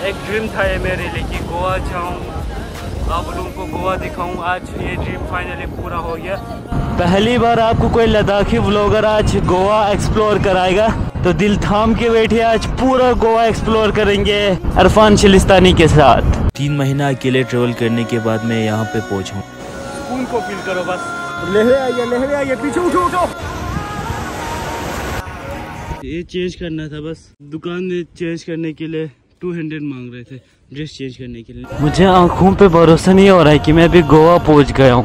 एक ड्रीम था ये मेरे लिए कि गोवा जाऊँ आप लोगों को गोवा दिखाऊँ। आज ये ड्रीम फाइनली पूरा हो गया। पहली बार आपको कोई लद्दाखी व्लॉगर आज गोवा एक्सप्लोर कराएगा। तो दिल थाम के बैठे आज पूरा गोवा एक्सप्लोर करेंगे अरफान शिलिस्तानी के साथ। तीन महीना अकेले ट्रेवल करने के बाद मैं यहाँ पे पहुँचा। सुकून को फील करो बस। लहरे आइए लहरे आइए पीछे उठो उठो। ये चेंज करना था बस। दुकान में चेंज करने के लिए टू हंड्रेड मांग रहे थे ड्रेस चेंज करने के लिए। मुझे आँखों पे भरोसा नहीं हो रहा है कि मैं अभी गोवा पहुँच गया हूँ।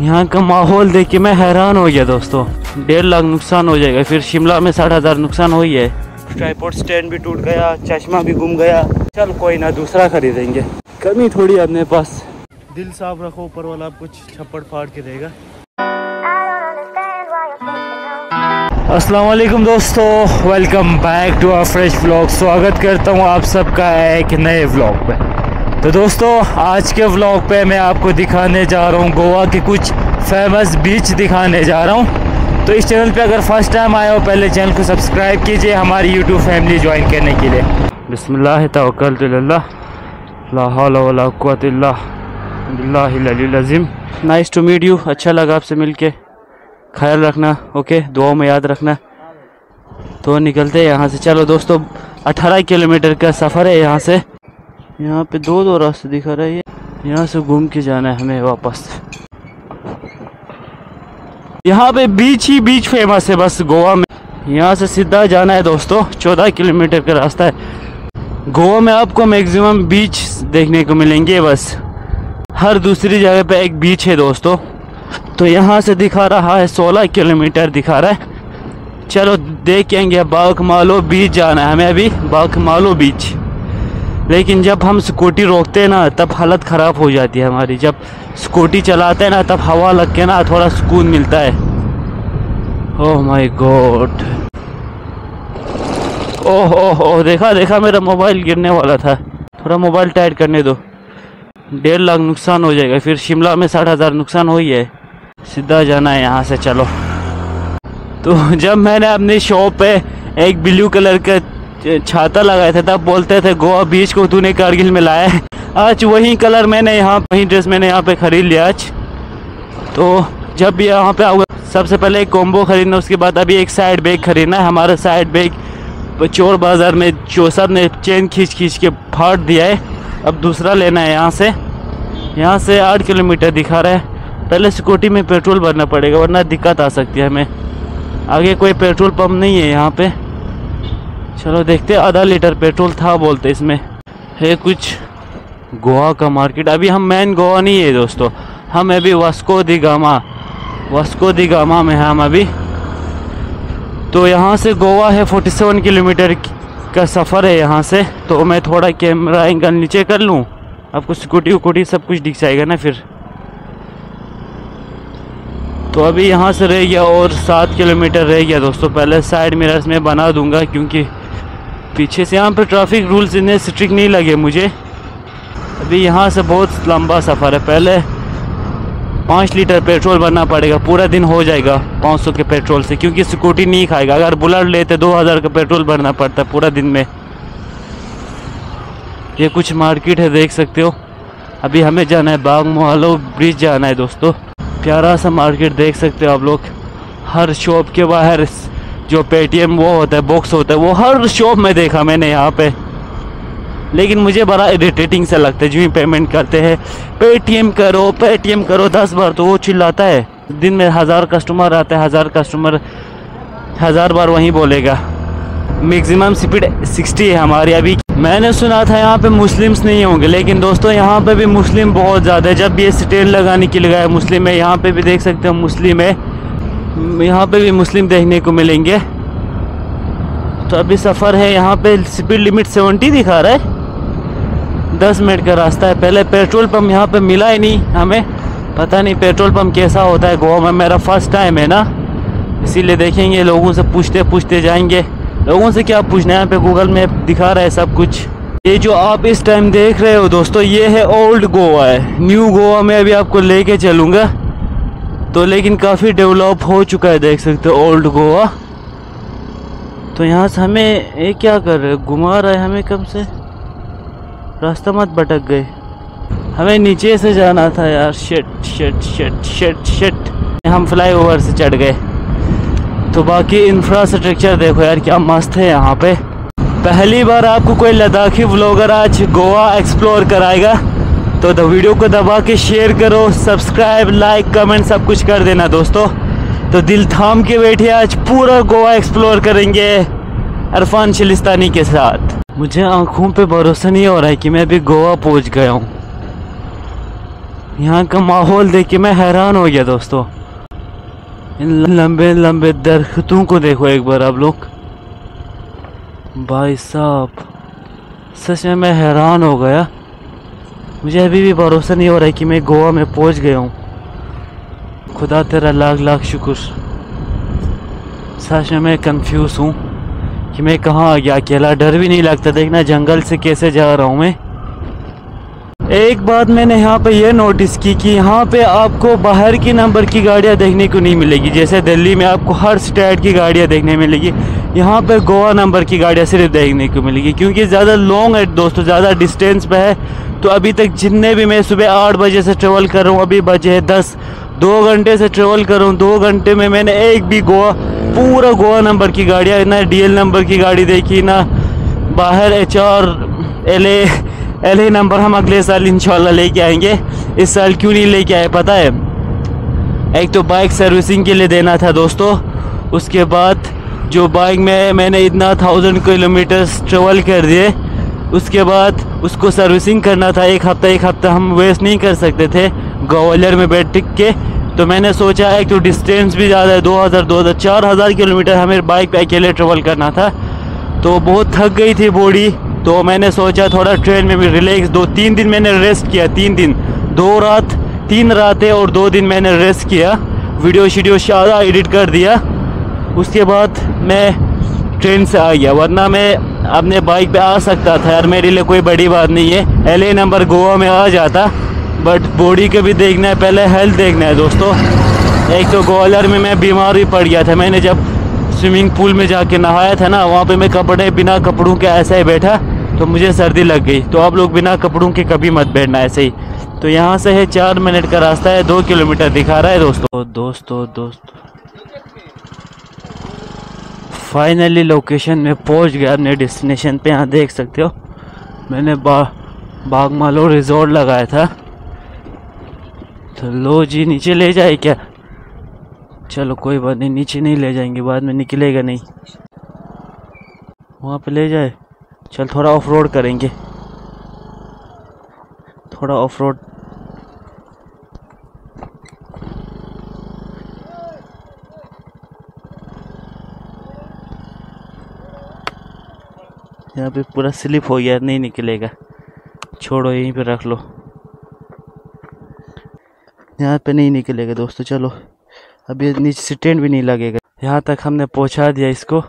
यहाँ का माहौल देख के मैं हैरान हो गया दोस्तों। डेढ़ लाख नुकसान हो जाएगा फिर शिमला में साठ हज़ार नुकसान हो ही है। ट्राईपोर्ट स्टैंड भी टूट गया चश्मा भी गुम गया। चल कोई ना दूसरा खरीदेंगे। कमी थोड़ी अपने पास। दिल साफ़ रखो ऊपर वाला कुछ छप्पड़ फाड़ के देगा। अस्सलाम वालेकुम दोस्तों welcome back to our fresh vlog स्वागत करता हूँ आप सबका एक नए व्लॉग पे तो दोस्तों, आज के व्लॉग पे मैं आपको दिखाने जा रहा हूँ गोवा के कुछ फ़ेमस बीच दिखाने जा रहा हूँ। तो इस चैनल पे अगर फ़र्स्ट टाइम आए हो, पहले चैनल को सब्सक्राइब कीजिए हमारी यूट्यूब फैमिली ज्वाइन करने के लिए। Tawakkulullah nice to meet you अच्छा लगा आपसे मिलके। ख्याल रखना, ओके? दुआओं में याद रखना। तो निकलते हैं यहाँ से। चलो दोस्तों 18 किलोमीटर का सफ़र है यहाँ से। यहाँ पे दो दो रास्ते दिखा रहे हैं यहाँ से घूम के जाना है हमें वापस। यहाँ पे बीच ही बीच फ़ेमस है बस गोवा में। यहाँ से सीधा जाना है दोस्तों 14 किलोमीटर का रास्ता है। गोवा में आपको मैक्सिमम बीच देखने को मिलेंगे बस। हर दूसरी जगह पे एक बीच है दोस्तों। तो यहाँ से दिखा रहा है 16 किलोमीटर दिखा रहा है। चलो देखेंगे बाग मालो बीच जाना है हमें अभी बाग मालो बीच। लेकिन जब हम स्कूटी रोकते हैं ना, तब हालत ख़राब हो जाती है हमारी। जब स्कूटी चलाते हैं ना, तब हवा लग के ना थोड़ा सुकून मिलता है। ओह माय गॉड ओह ओह ओह देखा देखा, मेरा मोबाइल गिरने वाला था। थोड़ा मोबाइल टाइट करने दो। डेढ़ लाख नुकसान हो जाएगा। फिर शिमला में साठ हज़ार नुकसान हो ही है। सीधा जाना है यहाँ से, चलो। तो जब मैंने अपनी शॉप पे एक ब्लू कलर का छाता लगाया था, तब बोलते थे गोवा बीच को तूने कारगिल में लाया है। आज वही कलर मैंने यहाँ वही ड्रेस मैंने यहाँ पे ख़रीद लिया आज। तो जब भी यहाँ पे आऊँगा, सबसे पहले एक कॉम्बो खरीदना, उसके बाद अभी एक साइड बैग खरीदना है। हमारा साइड बैग चोर बाज़ार में जो सबने चेन खींच खींच के फाड़ दिया है, अब दूसरा लेना है यहाँ से। यहाँ से आठ किलोमीटर दिखा रहा है। पहले स्कूटी में पेट्रोल भरना पड़ेगा, वरना दिक्कत आ सकती है हमें। आगे कोई पेट्रोल पंप नहीं है यहाँ पे। चलो देखते आधा लीटर पेट्रोल था बोलते इसमें। है कुछ गोवा का मार्केट। अभी हम मेन गोवा नहीं है दोस्तों। हम अभी वास्को दी गामा। वास्को दी गामा में हैं हम अभी। तो यहाँ से गोवा है 47 किलोमीटर का सफ़र है यहाँ से। तो मैं थोड़ा कैमरा एंगल नीचे कर लूँ। आपको स्कूटी वकूटी सब कुछ दिख जाएगा ना फिर। तो अभी यहाँ से रह गया और सात किलोमीटर रह गया दोस्तों। पहले साइड मिरर्स में बना दूँगा क्योंकि पीछे से यहाँ पर ट्रैफ़िक रूल्स इतने स्ट्रिक्ट नहीं लगे मुझे। अभी यहाँ से बहुत लंबा सफ़र है। पहले पाँच लीटर पेट्रोल भरना पड़ेगा, पूरा दिन हो जाएगा पाँच सौ के पेट्रोल से, क्योंकि स्कूटी नहीं खाएगा। अगर बुलेट लेते दो हज़ार का पेट्रोल भरना पड़ता पूरा दिन में। ये कुछ मार्केट है, देख सकते हो। अभी हमें जाना है बाग मोहलो ब्रिज जाना है दोस्तों। प्यारा सा मार्केट देख सकते हो आप लोग। हर शॉप के बाहर जो पेटीएम वो होता है बॉक्स होता है, वो हर शॉप में देखा मैंने यहाँ पे। लेकिन मुझे बड़ा इरिटेटिंग सा लगता है जो ही पेमेंट करते हैं। पेटीएम करो पेटीएम करो, दस बार तो वो चिल्लाता है। दिन में हज़ार कस्टमर आते हैं, हज़ार कस्टमर हज़ार बार वहीं बोलेगा। मैक्सिमम स्पीड 60 है हमारी, अभी मैंने सुना था यहाँ पे मुस्लिम्स नहीं होंगे, लेकिन दोस्तों यहाँ पे भी मुस्लिम बहुत ज़्यादा है। जब ये स्टैंड लगाने के लिए मुस्लिम है, यहाँ पे भी देख सकते हो मुस्लिम है। यहाँ पे भी मुस्लिम देखने को मिलेंगे। तो अभी सफ़र है, यहाँ पे स्पीड लिमिट 70 दिखा रहा है। 10 मिनट का रास्ता है। पहले पेट्रोल पम्प यहाँ पर मिला ही नहीं हमें। पता नहीं पेट्रोल पम्प कैसा होता है, गोवा में मेरा फ़र्स्ट टाइम है ना। इसीलिए देखेंगे, लोगों से पूछते पूछते जाएँगे। लोगों से क्या पूछना है? पे गूगल मैप दिखा रहा है सब कुछ। ये जो आप इस टाइम देख रहे हो दोस्तों, ये है ओल्ड गोवा है। न्यू गोवा में अभी आपको लेके चलूँगा। तो लेकिन काफ़ी डेवलप हो चुका है, देख सकते हो ओल्ड गोवा तो यहाँ से हमें, ये क्या कर रहे घुमा रहा है हमें कम से? रास्ता मत भटक गए। हमें नीचे से जाना था यार। Shit shit shit shit shit हम फ्लाई ओवर से चढ़ गए। तो बाकी इंफ्रास्ट्रक्चर देखो यार, क्या मस्त है यहाँ पे। पहली बार आपको कोई लद्दाखी व्लॉगर आज गोवा एक्सप्लोर कराएगा। तो द वीडियो को दबा के शेयर करो सब्सक्राइब लाइक कमेंट सब कुछ कर देना दोस्तों। तो दिल थाम के बैठे आज पूरा गोवा एक्सप्लोर करेंगे अरफान शिलिस्तानी के साथ। मुझे आँखों पे भरोसा नहीं हो रहा है कि मैं अभी गोवा पहुँच गया हूँ। यहाँ का माहौल देख के मैं हैरान हो गया दोस्तों। इन लंबे लंबे दरख्तों को देखो एक बार आप लोग। भाई साहब, सच में मैं हैरान हो गया। मुझे अभी भी भरोसा नहीं हो रहा है कि मैं गोवा में पहुँच गया हूँ। खुदा तेरा लाख लाख शुक्र। सच में मैं कंफ्यूज हूँ कि मैं कहाँ आ गया? अकेला डर भी नहीं लगता। देखना जंगल से कैसे जा रहा हूँ मैं। एक बात मैंने यहाँ पे ये नोटिस की कि यहाँ पे आपको बाहर की नंबर की गाड़ियाँ देखने को नहीं मिलेगी। जैसे दिल्ली में आपको हर स्टेट की गाड़ियाँ देखने मिलेगी, यहाँ पे गोवा नंबर की गाड़ियाँ सिर्फ़ देखने को मिलेगी। क्योंकि ज़्यादा लॉन्ग है दोस्तों, ज़्यादा डिस्टेंस पे है। तो अभी तक जितने भी मैं सुबह आठ बजे से ट्रेवल कर रहा हूँ, अभी बजे है दस। दो घंटे से ट्रेवल कर रहा हूँ, दो घंटे में मैंने एक भी गोवा, पूरा गोवा नंबर की गाड़ियाँ, ना डी नंबर की गाड़ी देखी, ना बाहर H R L L number हम अगले साल इंशाल्लाह लेके आएँगे। इस साल क्यों नहीं लेके आए, पता है? एक तो बाइक सर्विसिंग के लिए देना था दोस्तों। उसके बाद जो बाइक में मैंने इतना थाउज़ेंड किलोमीटर्स ट्रेवल कर दिए, उसके बाद उसको सर्विसिंग करना था। एक हफ़्ता एक हफ़्ता हम वेस्ट नहीं कर सकते थे ग्वालियर में बैठ के। तो मैंने सोचा एक तो डिस्टेंस भी ज़्यादा है, दो हज़ार दो हज़ार, चार हज़ार किलोमीटर हमें बाइक पे अकेले ट्रेवल करना था। तो बहुत थक गई थी बॉडी। तो मैंने सोचा थोड़ा ट्रेन में भी रिलैक्स दो तीन दिन मैंने रेस्ट किया, तीन दिन। दो रात, तीन रातें और दो दिन मैंने रेस्ट किया। वीडियो शीडियो सारा एडिट कर दिया। उसके बाद मैं ट्रेन से आ गया, वरना मैं अपने बाइक पे आ सकता था यार, मेरे लिए कोई बड़ी बात नहीं है। एल नंबर गोवा में आ जाता बट बॉडी का भी देखना है, पहले हेल्थ देखना है दोस्तों। एक तो ग्वालियर में मैं बीमार भी पड़ गया था, मैंने जब स्विमिंग पूल में जाके नहाया था ना, वहाँ पे मैं कपड़े बिना कपड़ों के ऐसे ही बैठा। तो मुझे सर्दी लग गई। तो आप लोग बिना कपड़ों के कभी मत बैठना ऐसे ही। तो यहाँ से है चार मिनट का रास्ता है, दो किलोमीटर दिखा रहा है दोस्तों। दोस्तों दोस्तों। फाइनली लोकेशन में पहुँच गया, अपने डेस्टिनेशन पे। यहाँ देख सकते हो, मैंने बा, बागमालो रिजॉर्ट लगाया था। तो लो जी, नीचे ले जाए क्या? चलो, कोई बात नहीं, नीचे नहीं ले जाएँगे, बाद में निकलेगा नहीं। वहाँ पे ले जाए। चल, थोड़ा ऑफ़ रोड करेंगे। थोड़ा ऑफ़ रोड यहाँ पे पूरा स्लिप हो गया, नहीं निकलेगा। छोड़ो, यहीं पे रख लो। यहाँ पे नहीं निकलेगा दोस्तों, चलो। अभी नीचे स्टैंड भी नहीं लगेगा। यहाँ तक हमने पहुँचा दिया इसको।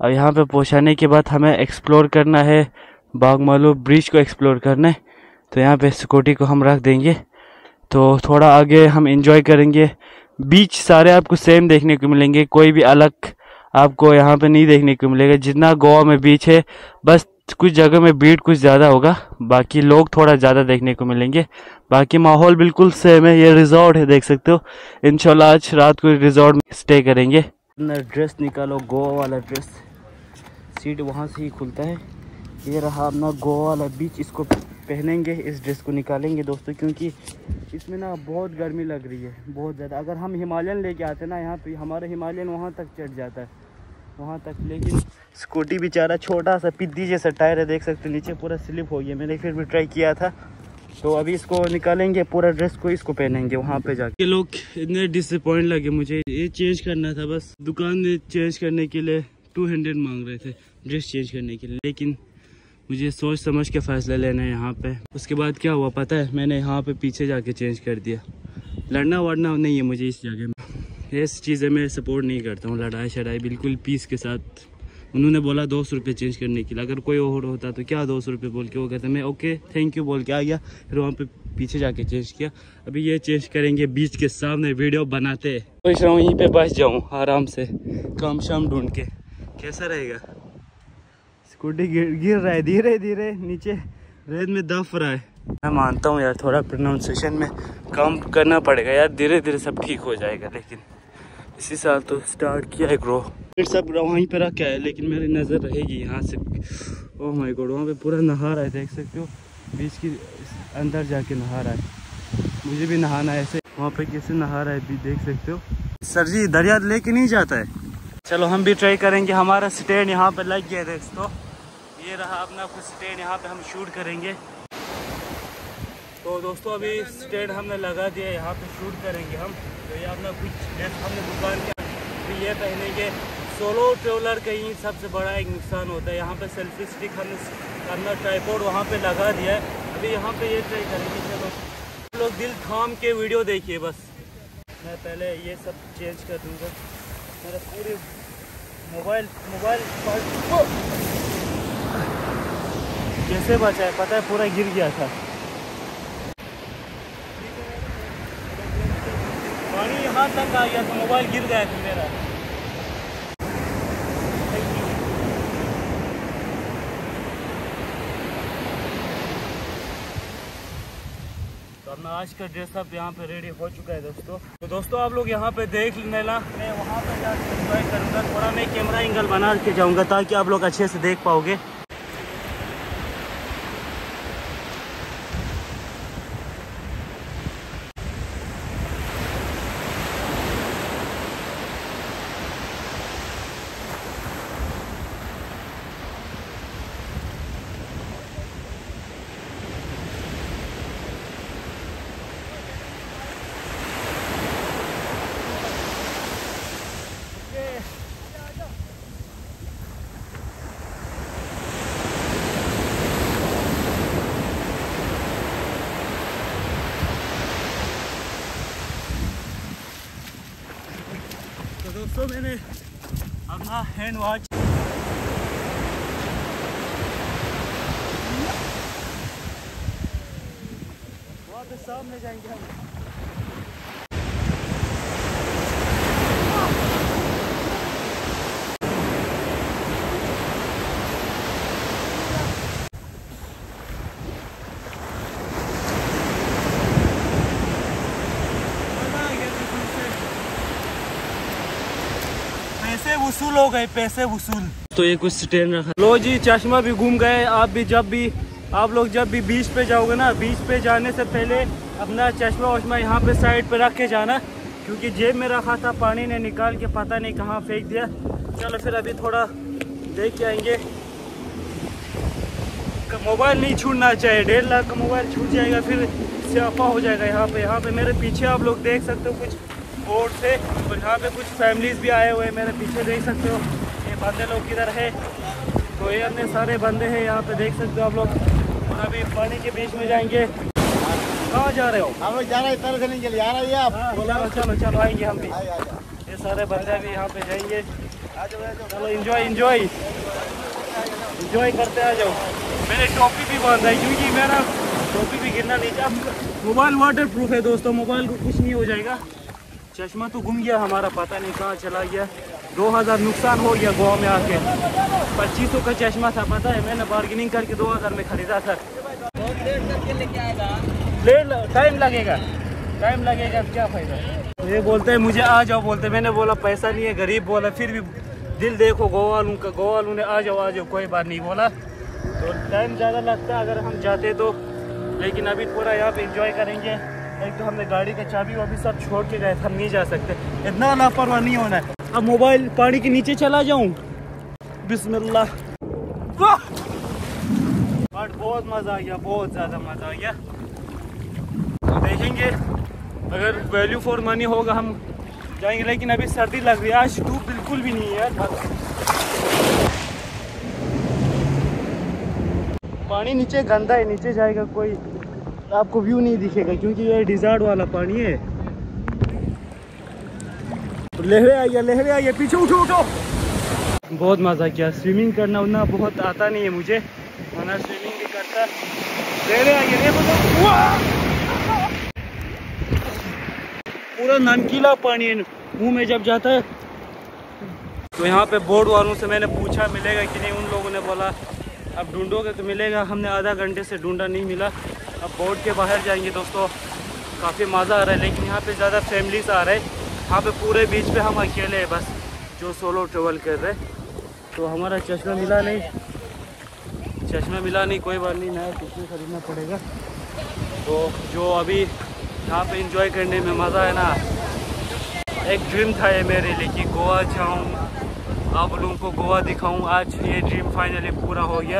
और यहाँ पे पहुँचाने के बाद हमें एक्सप्लोर करना है बागमालू ब्रिज को एक्सप्लोर करना। है तो यहाँ पे स्कूटी को हम रख देंगे। तो थोड़ा आगे हम इंजॉय करेंगे। बीच सारे आपको सेम देखने को मिलेंगे। कोई भी अलग आपको यहाँ पे नहीं देखने को मिलेगा। जितना गोवा में बीच है, बस कुछ जगह में भीड़ कुछ ज़्यादा होगा। बाकी लोग थोड़ा ज़्यादा देखने को मिलेंगे। बाकी माहौल बिल्कुल सेम है। ये रिजॉर्ट है, देख सकते हो। इनशाला आज रात को रिजॉर्ट में स्टे करेंगे। अपना ड्रेस निकालो, गोवा वाला ड्रेस सीट वहाँ से ही खुलता है। ये रहा अपना गोवा वाला बीच इसको पहनेंगे, इस ड्रेस को निकालेंगे दोस्तों, क्योंकि इसमें ना बहुत गर्मी लग रही है, बहुत ज़्यादा। अगर हम हिमालयन लेके आते ना यहाँ तो हमारा हिमालयन वहाँ तक चढ़ जाता है, वहाँ तक। लेकिन स्कूटी बेचारा छोटा सा, पिद्दी जैसा टायर है, देख सकते नीचे पूरा स्लिप हो गया। मैंने फिर भी ट्राई किया था। तो अभी इसको निकालेंगे, पूरा ड्रेस को इसको पहनेंगे वहाँ पे जाके। लोग इतने डिसअपॉइंट लगे मुझे। ये चेंज करना था बस। दुकान चेंज करने के लिए। टू हंड्रेड मांग रहे थे ड्रेस चेंज करने के लिए, लेकिन मुझे सोच समझ के फैसला लेना है यहाँ पे। उसके बाद क्या हुआ पता है? मैंने यहाँ पे पीछे जाके चेंज कर दिया। लड़ना वड़ना नहीं है मुझे इस जगह में। इस चीज़ें मैं सपोर्ट नहीं करता हूँ। लड़ाई शड़ाई बिल्कुल पीस के साथ। उन्होंने बोला दो सौ रुपये चेंज करने के लिए। अगर कोई और होता तो क्या दो सौ रुपये बोल के वो कहते, मैं ओके थैंक यू बोल के आ गया। फिर वहाँ पे पीछे जाके चेंज किया। अभी ये चेंज करेंगे बीच के सामने। वीडियो बनाते सोच रहा हूँ यहीं पे बस जाऊँ आराम से। काम शाम ढूंढ के। कैसा रहेगा? स्कूटी गिर गिर रहा है धीरे धीरे नीचे। रेत में दफ रहा है। मैं मानता हूँ यार थोड़ा प्रोनाउंसिएशन में काम करना पड़ेगा यार धीरे धीरे सब ठीक हो जाएगा लेकिन इसी साल तो स्टार्ट किया है ग्रो फिर सब वहीं पे रखा है लेकिन मेरी नज़र रहेगी यहाँ से। ओह माय गॉड वहाँ पे पूरा नहा रहा है देख सकते हो बीच की अंदर जाके नहा रहा है। मुझे भी नहाना है ऐसे वहाँ पे कैसे नहा रहा है भी देख सकते हो। सर जी दरिया लेके नहीं जाता है? चलो, हम भी ट्राई करेंगे। हमारा स्टैंड यहाँ पे लग गया दोस्तों। ये रहा अपना कुछ स्टैंड यहाँ पे हम शूट करेंगे। तो दोस्तों, अभी स्टैंड हमने लगा दिया यहाँ पे शूट करेंगे हम। तो ये अपना कुछ हमने दुकान के भी ये पहनेंगे सोलो ट्रेवलर का ही सबसे बड़ा एक नुकसान होता है। यहाँ पे सेल्फी स्टिक हमने अपना ट्राईपोर्ड वहाँ पे लगा दिया है। अभी यहाँ पे ये ट्राई करेंगे, चलो। लोग दिल थाम के वीडियो देखिए बस। मैं पहले ये सब चेंज कर दूँगा। मेरा पूरे मोबाइल मोबाइल कैसे बचा है? पता है, पूरा गिर गया था। पानी यहाँ तक आ गया तो मोबाइल गिर गया था मेरा तो अपना आज का ड्रेस अब यहाँ पे रेडी हो चुका है दोस्तों। तो दोस्तों, आप लोग यहाँ पे देख लेना। मैं वहाँ पे जाकर इंजॉय करूँगा। थोड़ा मैं कैमरा एंगल बना के जाऊँगा ताकि आप लोग अच्छे से देख पाओगे। तो मैंने अपना हैंड वॉच वापस सामने जाएँगे हम पैसे वसूल हो गए पैसे वसूल। तो ये कुछ स्टैंड रखा। लो जी, चश्मा भी घूम गए। आप भी जब भी, आप लोग जब भी बीच पे जाओगे ना, बीच पे जाने से पहले अपना चश्मा वश्मा यहाँ पे साइड पे रख के जाना, क्योंकि जेब में रखा था, पानी ने निकाल के पता नहीं कहाँ फेंक दिया। चलो फिर अभी थोड़ा देख के आएँगे। मोबाइल नहीं छूटना चाहिए। डेढ़ लाख का मोबाइल छूट जाएगा, फिर स्यापा हो जाएगा यहाँ पे। यहाँ पे मेरे पीछे आप लोग देख सकते हो कुछ। बोर्ड से और यहाँ पे कुछ फैमिलीज़ भी आए हुए हैं मेरे पीछे देख सकते हो। ये बंदे लोग किधर है? तो ये अपने सारे बंदे हैं यहाँ पे देख सकते हो आप लोग। और अभी पानी के बीच में जाएँगे। कहाँ जा रहे हो? हम लोग जा रहे हैं तरह के लिए आ रहे हैं आप। हाँ, चलो चलो चलो आएँगे हम भी। ये सारे बंदे भी यहाँ पे जाएँगे। चलो इंजॉय इंजॉय इंजॉय करते आ जाओ। मैंने टॉपी भी बांधा है क्योंकि मेरा टॉपी भी गिरना नहीं चाहिए मोबाइल वाटर प्रूफ है दोस्तों मोबाइल को कुछ नहीं हो जाएगा। चश्मा तो गुम गया, हमारा पता नहीं कहाँ चला गया। दो हज़ार नुकसान हो गया गोवा में आके। पच्चीस सौ का चश्मा था, पता है? मैंने बार्गेनिंग करके दो हज़ार में खरीदा था। लेट टाइम लगेगा। टाइम लगेगा क्या फ़ायदा? ये बोलते हैं, मुझे आ जाओ, बोलते मैंने बोला, पैसा नहीं है, गरीब बोला, फिर भी दिल देखो गोवा वालों का गोवा वालों ने आ जाओ आ जाओ, कोई बात नहीं, बोला। तो टाइम ज़्यादा लगता है, अगर हम जाते तो। लेकिन अभी पूरा यहाँ पे इंजॉय करेंगे। एक तो हमने गाड़ी का चाबी वाबी सब छोड़ के गए हम नहीं जा सकते। इतना लापरवाह नहीं होना है। अब मोबाइल पानी के नीचे चला जाऊँ। बिस्मिल्लाह। बट बहुत मज़ा आ गया, बहुत ज़्यादा मज़ा आ गया। देखेंगे, अगर वैल्यू फॉर मनी होगा, हम जाएँगे। लेकिन अभी सर्दी लग रही है, आज धूप बिल्कुल भी नहीं है पानी नीचे गंदा है, नीचे जाएगा कोई। आपको व्यू नहीं दिखेगा, क्योंकि ये डिजार्ट वाला पानी है। लहरे है लहरे है पीछे उठो उठो। बहुत मज़ा किया। स्विमिंग करना उतना बहुत आता नहीं है मुझे। वरना स्विमिंग भी करता। लहरे है पूरा नमकीला पानी है। मुँह में जब जाता है तो यहाँ पे बोर्ड वालों से मैंने पूछा, मिलेगा कि नहीं? उन लोगों ने बोला अब ढूंढोगे तो मिलेगा। हमने आधा घंटे से ढूंढा, नहीं मिला। अब बोर्ड के बाहर जाएँगे दोस्तों। काफ़ी मज़ा आ रहा है, लेकिन यहाँ पे ज़्यादा फैमिलीज़ आ रहे हैं। यहाँ पे पूरे बीच पे हम अकेले हैं बस, जो सोलो ट्रेवल कर रहे तो हमारा चश्मा मिला नहीं। चश्मा मिला नहीं, कोई बात नहीं, नया चश्मा खरीदना पड़ेगा। तो जो अभी यहाँ पे इंजॉय करने में मज़ा है ना, एक ड्रीम था ये मेरे लिए कि गोवा जाऊँ। आप लोगों को गोवा दिखाऊँ। आज ये ड्रीम फाइनली पूरा हो गया।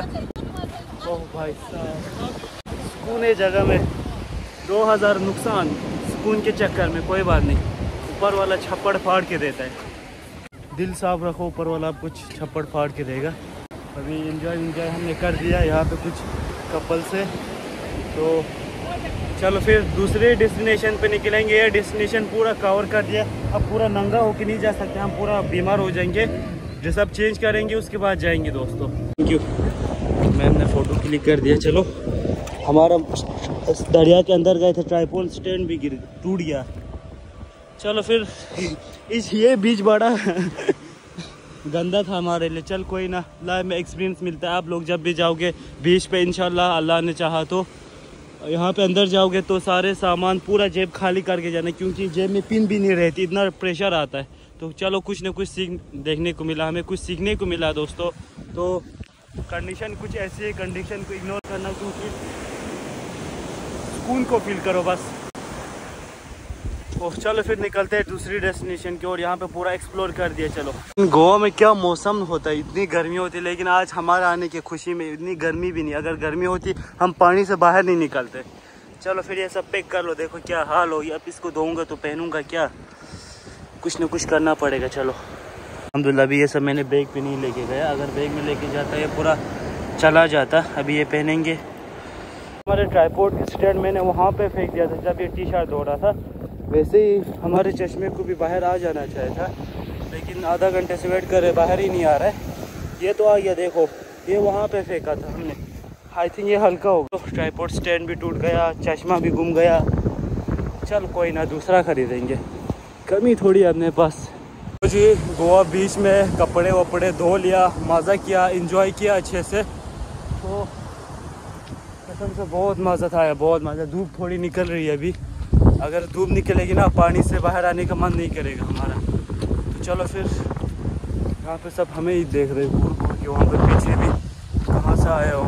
ओह भाई सुकून है जगह में। 2000 नुकसान सुकून के चक्कर में, कोई बात नहीं। ऊपर वाला छप्पड़ फाड़ के देता है। दिल साफ़ रखो, ऊपर वाला कुछ छप्पड़ फाड़ के देगा। अभी इंजॉय इंजॉय हमने कर दिया। यहाँ पे कुछ कपल से। तो चलो फिर दूसरे डेस्टिनेशन पे निकलेंगे। ये डेस्टिनेशन पूरा कवर कर दिया। अब पूरा नंगा होके नहीं जा सकते। हम पूरा बीमार हो जाएँगे। ड्रेसअप चेंज करेंगे, उसके बाद जाएँगे दोस्तों। थैंक यू मैम ने फ़ोटो क्लिक कर दिया, चलो। हमारा दरिया के अंदर गए थे ट्राईपोल स्टैंड भी गिर, टूट गया। चलो फिर, इस ये बीच बड़ा गंदा था हमारे लिए। चल कोई ना, लाइफ में एक्सपीरियंस मिलता है। आप लोग जब भी जाओगे बीच पे, इंशाल्लाह अल्लाह ने चाहा तो। यहाँ पे अंदर जाओगे तो सारे सामान पूरा जेब खाली करके जाना, क्योंकि जेब में पिन भी नहीं रहती, इतना प्रेशर आता है। तो चलो कुछ ना कुछ सीख देखने को मिला, हमें कुछ सीखने को मिला दोस्तों। तो कंडीशन कुछ ऐसी है कंडीशन को इग्नोर करना, क्योंकि सुकून को फील करो बस। ओह, चलो फिर निकलते हैं दूसरी डेस्टिनेशन की और यहाँ पे पूरा एक्सप्लोर कर दिया, चलो। गोवा में क्या मौसम होता है? इतनी गर्मी होती है लेकिन आज हमारे आने की खुशी में इतनी गर्मी भी नहीं। अगर गर्मी होती, हम पानी से बाहर नहीं निकलते। चलो फिर ये सब पैक कर लो, देखो क्या हाल हो। अब इसको धोऊँगा तो पहनूँगा क्या? कुछ ना कुछ करना पड़ेगा, चलो। अलहमदिल्ला अभी ये सब मैंने बैग पे नहीं लेके गया। अगर बैग में लेके जाता, ये पूरा चला जाता। अभी ये पहनेंगे। हमारे ट्राईपोर्ट स्टैंड मैंने वहाँ पे फेंक दिया था, जब ये टी शर्ट धो रहा था। वैसे ही हमारे चश्मे को भी बाहर आ जाना चाहिए था। लेकिन आधा घंटे से वेट कर रहे, बाहर ही नहीं आ रहा। है ये तो आ गया, देखो। ये वहाँ पे फेंका था हमने। आई थिंक ये हल्का होगा तो ट्राईपोर्ट स्टैंड भी टूट गया, चश्मा भी घूम गया। चल, कोई ना, दूसरा खरीदेंगे। कमी थोड़ी अपने पास। तो जी, गोवा बीच में कपड़े वपड़े धो लिया, मज़ा किया इंजॉय किया अच्छे से। तो कसम से बहुत मज़ा था बहुत मज़ा। धूप थोड़ी निकल रही है अभी। अगर धूप निकलेगी ना, पानी से बाहर आने का मन नहीं करेगा हमारा। तो चलो फिर, यहाँ पे सब हमें ही देख रहे घूर घूर के वहाँ पर पीछे भी। कहाँ से आए हो?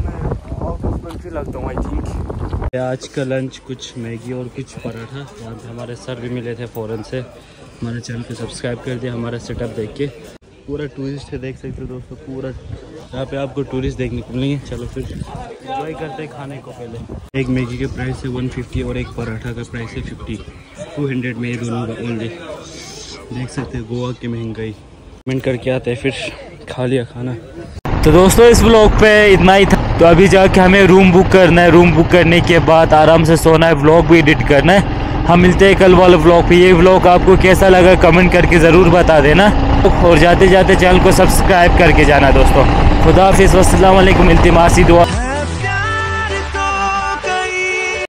मैं आउट लगता हूँ आई थिंक आज का लंच कुछ मैगी और कुछ पराठा। यहाँ पे हमारे सर भी मिले थे फ़ौरन से। हमारे चैनल को सब्सक्राइब कर दिया, हमारा सेटअप देख के। पूरा टूरिस्ट है, देख सकते हो दोस्तों, पूरा। यहाँ पे आपको टूरिस्ट देखने को मिलेंगे। चलो फिर इंजॉय करते हैं खाने को पहले। एक मैगी के प्राइस है 150 और एक पराठा का प्राइस है 50 200 में दोनों का ओनली देख सकते हैं गोवा की महँगाई। पेमेंट करके आते हैं फिर। खा लिया खाना। तो दोस्तों, इस ब्लॉग पे इतना ही था। तो अभी जाके हमें रूम बुक करना है। रूम बुक करने के बाद आराम से सोना है ब्लॉग भी एडिट करना है। हम मिलते हैं कल वाले ब्लॉग पे। ये ब्लॉग आपको कैसा लगा कमेंट करके ज़रूर बता देना। और जाते जाते चैनल को सब्सक्राइब करके जाना दोस्तों। खुदा हाफिज़ वसलम मिलती मासी दुआ।